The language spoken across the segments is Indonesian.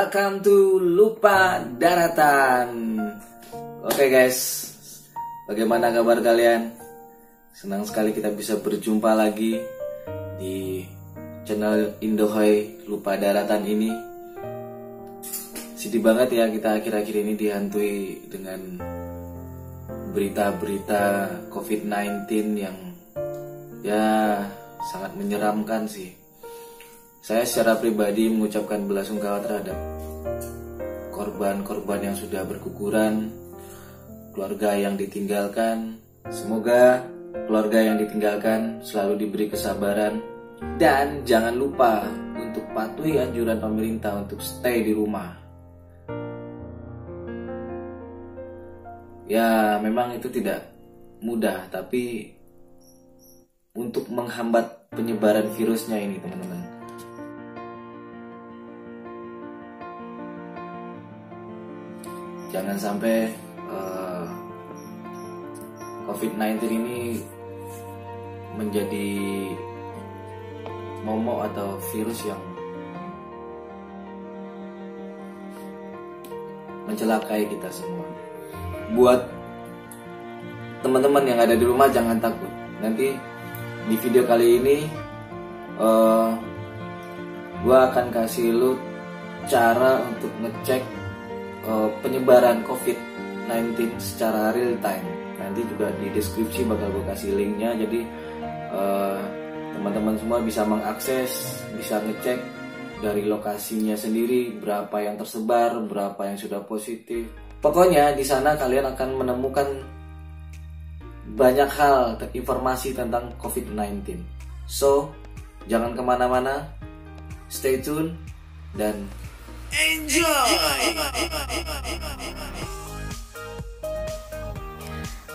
welcome to Lupa Daratan. Oke guys, bagaimana kabar kalian? Senang sekali kita bisa berjumpa lagi di channel Indohoy Lupa Daratan ini. Sedih banget ya kita akhir-akhir ini dihantui dengan berita-berita COVID-19 yang ya sangat menyeramkan sih saya secara pribadi mengucapkan belasungkawa terhadap korban-korban yang sudah berguguran, keluarga yang ditinggalkan. Semoga keluarga yang ditinggalkan selalu diberi kesabaran dan jangan lupa untuk patuhi anjuran pemerintah untuk stay di rumah. Ya, memang itu tidak mudah, tapi untuk menghambat penyebaran virusnya ini, teman-teman. Jangan sampai uh, eh, COVID-19 ini menjadi momok atau virus yang mencelakai kita semua. Buat teman-teman yang ada di rumah jangan takut. Nanti di video kali ini uh, eh, gue akan kasih lu cara untuk ngecek uh, penyebaran COVID-19 secara real time. Nanti juga di deskripsi bakal gue kasih linknya. Jadi uh, teman-teman semua bisa mengakses, bisa ngecek dari lokasinya sendiri berapa yang tersebar, berapa yang sudah positif. Pokoknya di sana kalian akan menemukan banyak hal informasi tentang COVID-19. So, jangan ke mana-mana, stay tune, dan Enjoy!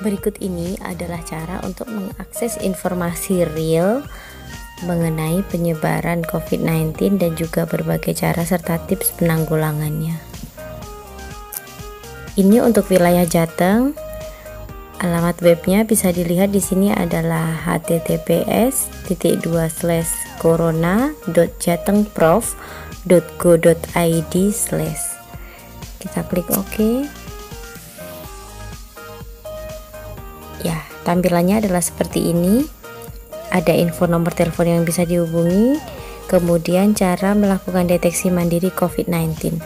Berikut ini adalah cara untuk mengakses informasi real mengenai penyebaran COVID-19 dan juga berbagai cara serta tips penanggulangannya. Ini untuk wilayah Jateng. Alamat webnya bisa dilihat di sini adalah https corona.jatengprof.com go.id slash kita klik OK. Ya tampilannya adalah seperti ini. Ada info nomor telepon yang bisa dihubungi. Kemudian cara melakukan deteksi mandiri COVID-19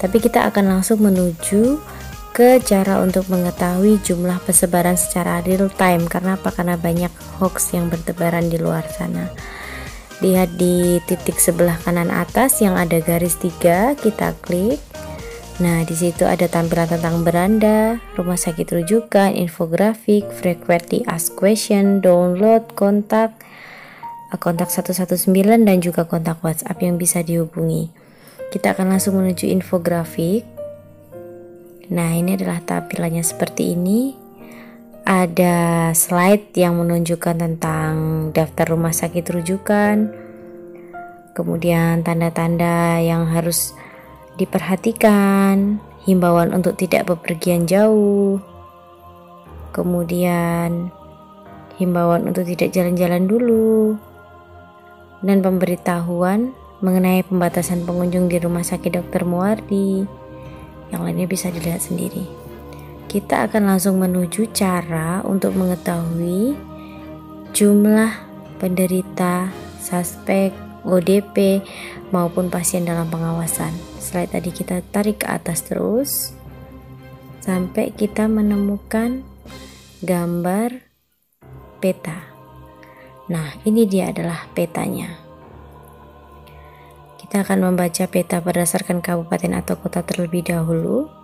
tapi kita akan langsung menuju ke cara untuk mengetahui jumlah persebaran secara real time. Karena apa? Karena banyak hoax yang bertebaran di luar sana lihat di titik sebelah kanan atas yang ada garis tiga kita klik. Nah di situ ada tampilan tentang beranda rumah sakit rujukan infografik frequently asked question download kontak kontak 119 dan juga kontak WhatsApp yang bisa dihubungi. Kita akan langsung menuju infografik. Nah ini adalah tampilannya seperti ini ada slide yang menunjukkan tentang daftar rumah sakit rujukan, kemudian tanda-tanda yang harus diperhatikan, himbauan untuk tidak bepergian jauh, kemudian himbauan untuk tidak jalan-jalan dulu, dan pemberitahuan mengenai pembatasan pengunjung di Rumah Sakit Dr. Muardi. Yang lainnya bisa dilihat sendiri kita akan langsung menuju cara untuk mengetahui jumlah penderita, suspek, ODP maupun pasien dalam pengawasan. Slide tadi kita tarik ke atas terus sampai kita menemukan gambar peta. Nah, ini dia adalah petanya. Kita akan membaca peta berdasarkan kabupaten atau kota terlebih dahulu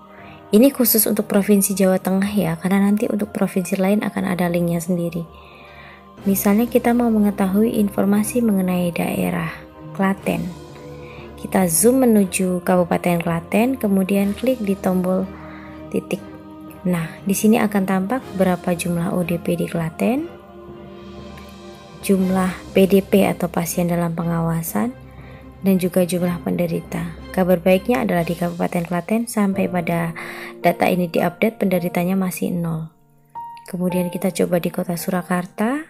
ini khusus untuk Provinsi Jawa Tengah ya, karena nanti untuk provinsi lain akan ada linknya sendiri. Misalnya kita mau mengetahui informasi mengenai daerah Klaten. Kita zoom menuju Kabupaten Klaten, kemudian klik di tombol titik. Nah, di sini akan tampak berapa jumlah ODP di Klaten, jumlah PDP atau pasien dalam pengawasan, dan juga jumlah penderita. Kabar baiknya adalah di Kabupaten Klaten sampai pada data ini diupdate penderitanya masih nol. Kemudian kita coba di kota Surakarta.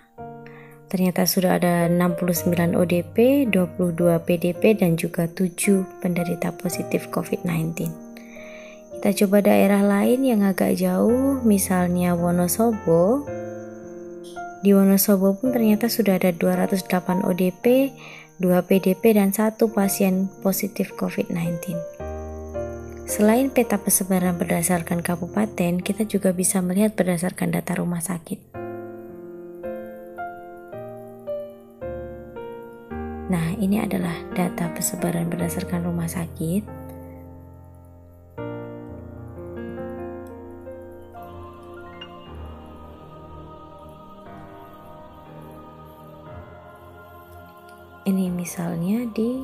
Ternyata sudah ada 69 ODP, 22 PDP dan juga 7 penderita positif COVID-19. Kita coba daerah lain yang agak jauh, misalnya Wonosobo. Di Wonosobo pun ternyata sudah ada 208 ODP, 2 PDP dan 1 pasien positif COVID-19. Selain peta persebaran berdasarkan kabupaten, kita juga bisa melihat berdasarkan data rumah sakit. Nah, ini adalah data persebaran berdasarkan rumah sakit. Ini misalnya di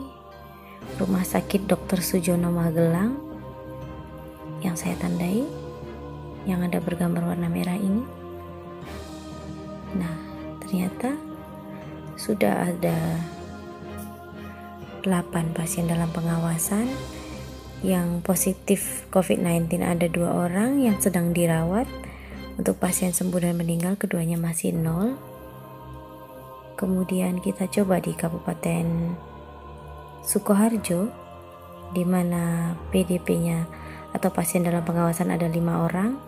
Rumah Sakit Dr. Sujono Magelang yang saya tandai yang ada bergambar warna merah ini. Nah, ternyata sudah ada 8 pasien dalam pengawasan yang positif COVID-19 ada dua orang yang sedang dirawat untuk pasien sembuh dan meninggal keduanya masih nol kemudian kita coba di Kabupaten Sukoharjo di mana PDP-nya atau pasien dalam pengawasan ada lima orang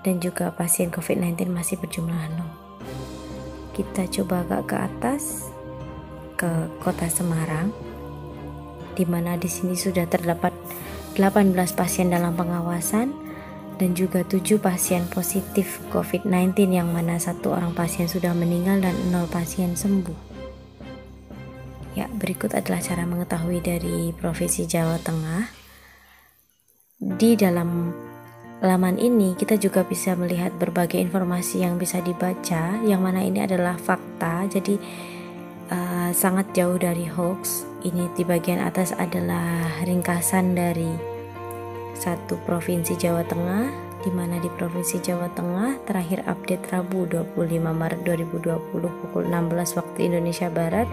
dan juga pasien COVID-19 masih berjumlah nol kita coba agak ke atas ke kota Semarang, di mana di sini sudah terdapat 18 pasien dalam pengawasan dan juga 7 pasien positif COVID-19 yang mana satu orang pasien sudah meninggal dan 0 pasien sembuh. Ya, berikut adalah cara mengetahui dari Provinsi Jawa Tengah. Di dalam laman ini kita juga bisa melihat berbagai informasi yang bisa dibaca, yang mana ini adalah fakta. Jadi uh, sangat jauh dari hoax. Ini di bagian atas adalah ringkasan dari satu provinsi Jawa Tengah, di mana di provinsi Jawa Tengah terakhir update Rabu 25 Maret 2020 pukul 16 waktu Indonesia Barat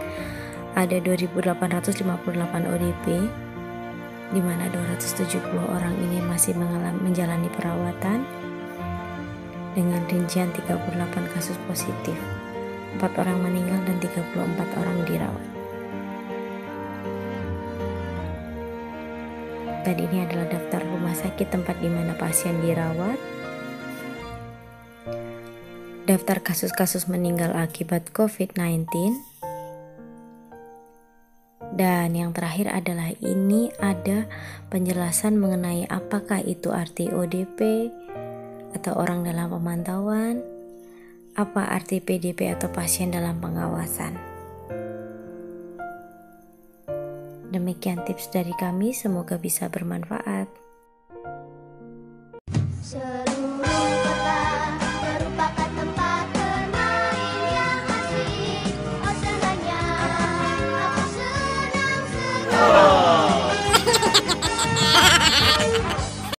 ada 2.858 ODP di mana 270 orang ini masih mengalami menjalani perawatan dengan rincian 38 kasus positif. 4 orang meninggal dan 34 orang dirawat. Tadi ini adalah daftar rumah sakit tempat di mana pasien dirawat. Daftar kasus-kasus meninggal akibat COVID-19. Dan yang terakhir adalah ini ada penjelasan mengenai apakah itu arti ODP atau orang dalam pemantauan, apa arti PDP atau pasien dalam pengawasan. Demikian tips dari kami, semoga bisa bermanfaat. Seluruh